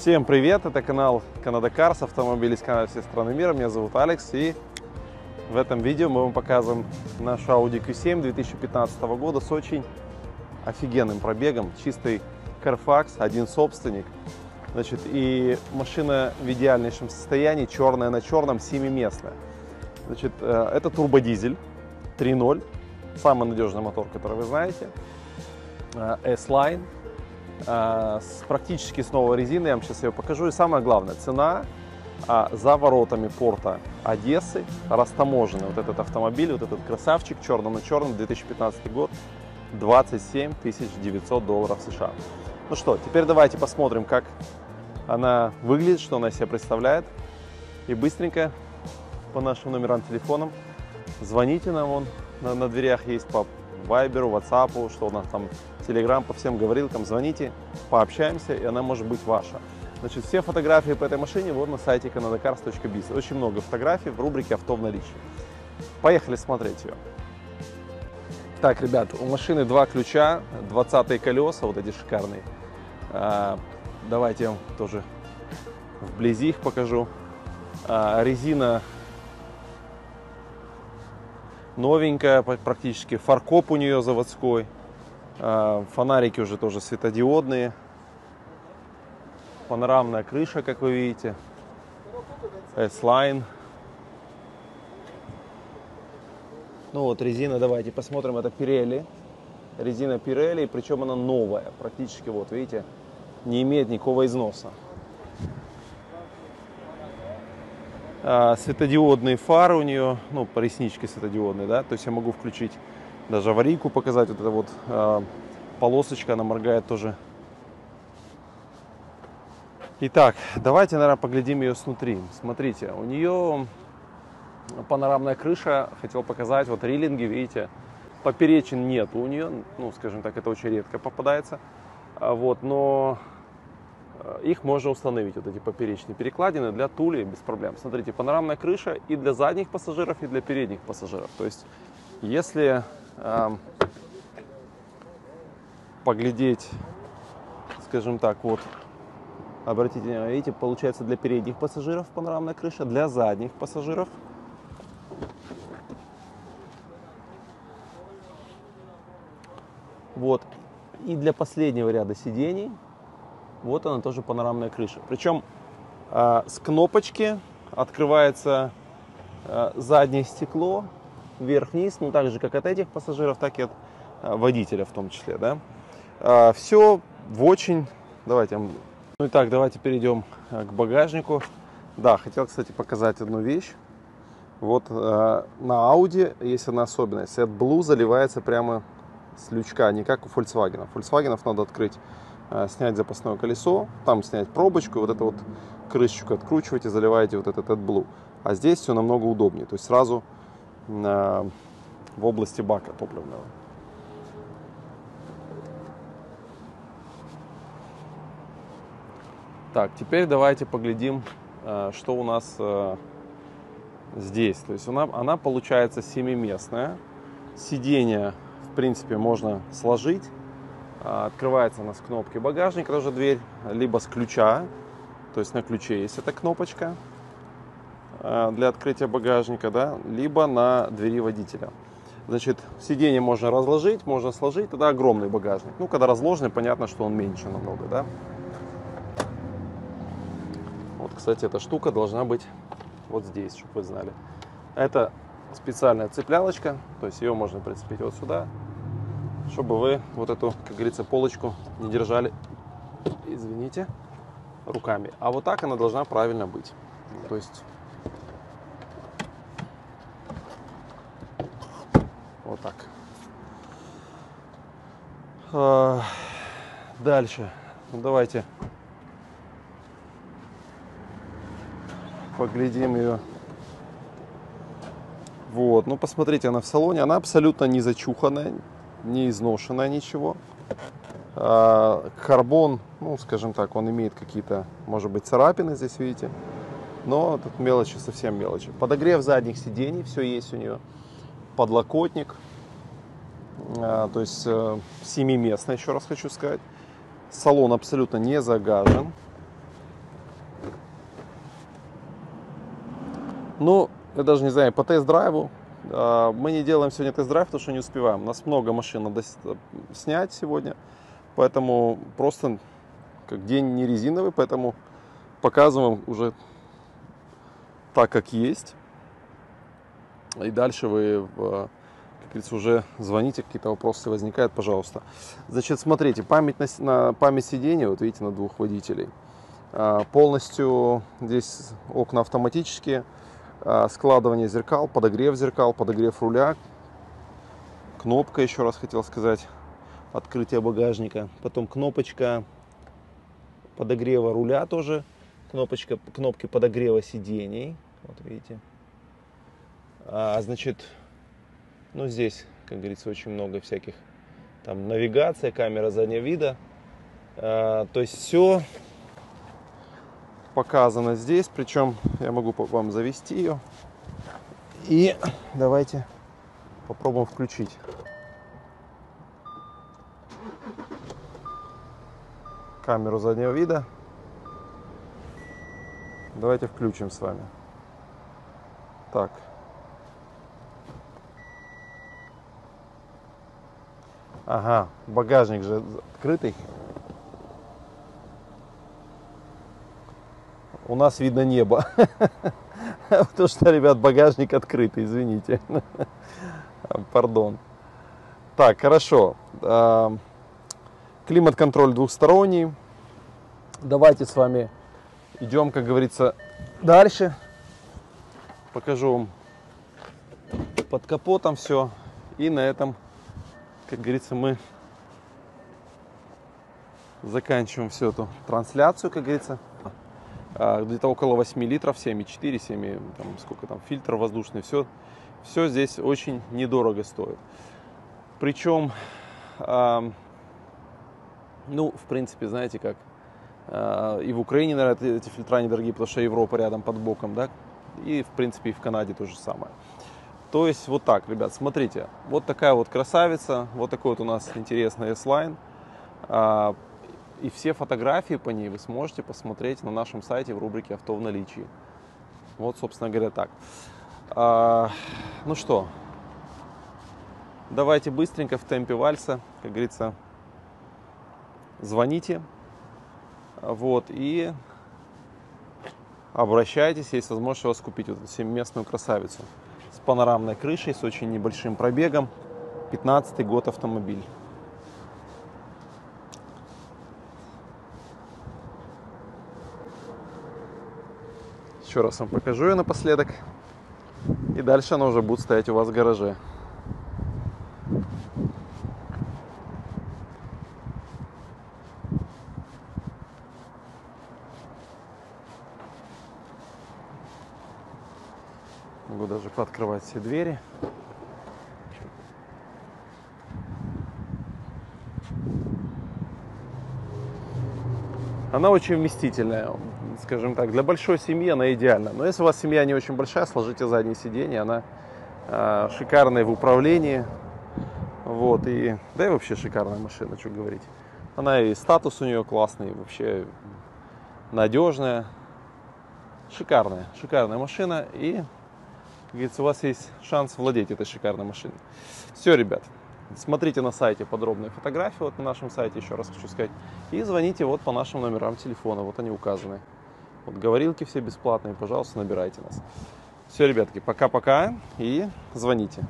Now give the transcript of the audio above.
Всем привет, это канал Cars, автомобили из Канады всей страны мира. Меня зовут Алекс и в этом видео мы вам показываем наш Audi Q7 2015 года с очень офигенным пробегом, чистый Carfax, один собственник. Значит, и машина в идеальнейшем состоянии, черная на черном, семиместная. Значит, э, это турбодизель 3.0, самый надежный мотор, который вы знаете. Э, S-Line, с практически с новой резины, я вам сейчас ее покажу. И самое главное, цена а, за воротами порта Одессы, растаможенный вот этот автомобиль, вот этот красавчик, черным на черном, 2015 год, 27 900 долларов США. Ну что, теперь давайте посмотрим, как она выглядит, что она из себя представляет. И быстренько по нашим номерам телефонам звоните нам, он на, на дверях есть по Вайберу, Ватсапу, что у нас там, Телеграм, по всем говорилкам, звоните, пообщаемся, и она может быть ваша. Значит, все фотографии по этой машине вот на сайте canadacars.biz. Очень много фотографий в рубрике «Авто в наличии». Поехали смотреть ее. Так, ребят, у машины два ключа, 20 колеса, вот эти шикарные. А, давайте я вам тоже вблизи их покажу. А, резина новенькая практически, фаркоп у нее заводской, а, фонарики уже тоже светодиодные, панорамная крыша, как вы видите, S-Line. Ну вот резина, давайте посмотрим, это Pirelli, резина Pirelli, причем она новая, практически, вот видите, не имеет никакого износа. А, светодиодные фары у нее, ну, по светодиодные, да, то есть я могу включить даже аварийку показать, вот эта вот э, полосочка, она моргает тоже. Итак, давайте, наверное, поглядим ее снутри. Смотрите, у нее панорамная крыша, хотел показать, вот рилинги, видите, поперечин нет у нее, ну, скажем так, это очень редко попадается, а вот, но их можно установить, вот эти поперечные перекладины для тули без проблем. Смотрите, панорамная крыша и для задних пассажиров, и для передних пассажиров. То есть, если э, поглядеть, скажем так, вот, обратите внимание, видите, получается для передних пассажиров панорамная крыша, для задних пассажиров Вот. И для последнего ряда сидений вот она тоже панорамная крыша. Причем э, с кнопочки открывается э, заднее стекло вверх-вниз, ну так же как от этих пассажиров, так и от э, водителя в том числе. Да? Э, все в очень... Давайте... Ну и так, давайте перейдем э, к багажнику. Да, хотел, кстати, показать одну вещь. Вот э, на Audi есть одна особенность. AdBlue заливается прямо с лючка, не как у Volkswagen. Volkswagen надо открыть снять запасное колесо, там снять пробочку, и вот эту вот крышечку откручиваете, заливаете вот этот AdBlue. А здесь все намного удобнее, то есть сразу э, в области бака топливного. Так, теперь давайте поглядим, э, что у нас здесь. То есть она, она получается семиместная. Сиденье, в принципе, можно сложить открывается у нас кнопки багажника, тоже дверь, либо с ключа, то есть на ключе есть эта кнопочка а, для открытия багажника, да, либо на двери водителя. Значит, сиденье можно разложить, можно сложить, тогда огромный багажник. Ну, когда разложенный, понятно, что он меньше намного, да. Вот, кстати, эта штука должна быть вот здесь, чтобы вы знали. Это специальная цеплялочка, то есть ее можно прицепить вот сюда, чтобы вы вот эту, как говорится, полочку не держали, извините, руками. А вот так она должна правильно быть. То есть вот так. А, дальше. Ну, давайте поглядим ее. Вот, ну посмотрите, она в салоне, она абсолютно не зачуханная, не изношено ничего. А, карбон, ну, скажем так, он имеет какие-то, может быть, царапины здесь, видите. Но тут мелочи, совсем мелочи. Подогрев задних сидений, все есть у нее. Подлокотник, а, то есть э, семиместная, еще раз хочу сказать. Салон абсолютно не загажен. Ну, я даже не знаю, по тест-драйву а, мы не делаем сегодня тест-драйв, потому что не успеваем. У нас много машин надо снять сегодня. Поэтому просто как день не резиновый, поэтому показываем уже так, как есть. И дальше вы, как говорится, уже звоните, какие-то вопросы возникают, пожалуйста. Значит, смотрите, память на, на память сидения, вот видите, на двух водителей. А, полностью здесь окна автоматические, складывание зеркал, подогрев зеркал, подогрев руля, кнопка, еще раз хотел сказать, открытие багажника, потом кнопочка подогрева руля тоже, кнопочка, кнопки подогрева сидений, вот видите. А, значит, ну здесь, как говорится, очень много всяких, там навигация, камера заднего вида, а, то есть все показано здесь, причем я могу вам завести ее. И давайте попробуем включить. камеру заднего вида. Давайте включим с вами. Так. Ага, багажник же открытый. У нас видно небо. Потому что, ребят, багажник открытый, извините. Пардон. Так, хорошо. Климат-контроль двухсторонний. Давайте с вами идем, как говорится, дальше. Покажу вам под капотом все. И на этом, как говорится, мы заканчиваем всю эту трансляцию, как говорится. А, где-то около 8 литров, 7,4, 7, там, сколько там, фильтр воздушный, все, все здесь очень недорого стоит. Причем ну, в принципе, знаете как, э, и в Украине, наверное, эти фильтра недорогие, потому что Европа рядом под боком, да, и, в принципе, и в Канаде то же самое. То есть вот так, ребят, смотрите, вот такая вот красавица, вот такой вот у нас интересный S-Line. И все фотографии по ней вы сможете посмотреть на нашем сайте в рубрике «Авто в наличии». Вот, собственно говоря, так. А, ну что, давайте быстренько в темпе вальса, как говорится, звоните, вот, и обращайтесь, есть возможность у вас купить вот эту семиместную красавицу с панорамной крышей, с очень небольшим пробегом, 15 год автомобиль. Еще раз вам покажу ее напоследок. И дальше она уже будет стоять у вас в гараже. Могу даже пооткрывать все двери. Она очень вместительная, скажем так. Для большой семьи она идеальна. Но если у вас семья не очень большая, сложите заднее сиденье. Она э, шикарная в управлении. Вот, и, да и вообще шикарная машина, что говорить. Она и статус у нее классный, вообще надежная. Шикарная, шикарная машина. И как говорится, у вас есть шанс владеть этой шикарной машиной. Все, ребят, смотрите на сайте подробные фотографии, вот на нашем сайте, еще раз хочу сказать, и звоните вот по нашим номерам телефона, вот они указаны. Вот говорилки все бесплатные, пожалуйста, набирайте нас. Все, ребятки, пока-пока и звоните.